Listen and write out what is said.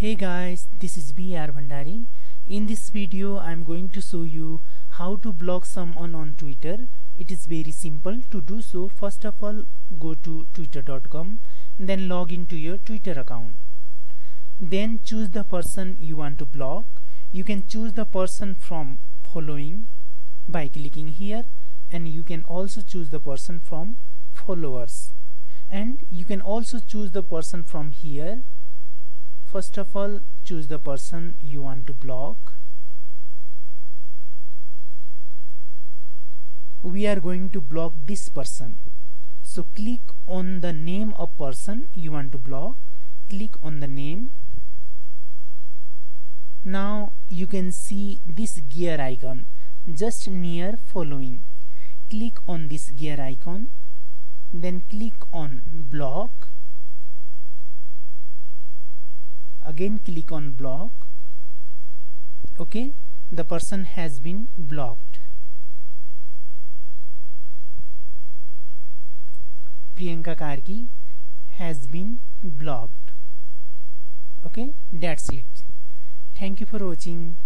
Hey guys, this is B.R. Bhandari. In this video, I am going to show you how to block someone on Twitter. It is very simple to do so. First of all, go to twitter.com, then log into your Twitter account. Then choose the person you want to block. You can choose the person from following by clicking here and you can also choose the person from followers and you can also choose the person from here first of all choose the person you want to block. We are going to block this person. So click on the name of person you want to block. Click on the name. Now you can see this gear icon. Just near following. Click on this gear icon. Then click on block again click on block. Okay? The person has been blocked. Priyanka Karki has been blocked. Okay? That's it. Thank you for watching